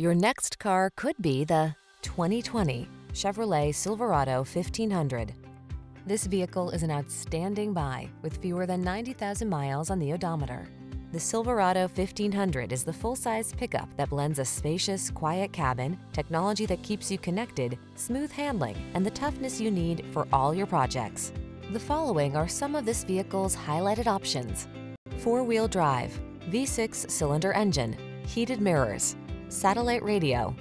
Your next car could be the 2020 Chevrolet Silverado 1500. This vehicle is an outstanding buy with fewer than 90,000 miles on the odometer. The Silverado 1500 is the full-size pickup that blends a spacious, quiet cabin, technology that keeps you connected, smooth handling, and the toughness you need for all your projects. The following are some of this vehicle's highlighted options. Four-wheel drive, V6 cylinder engine, heated mirrors, satellite radio,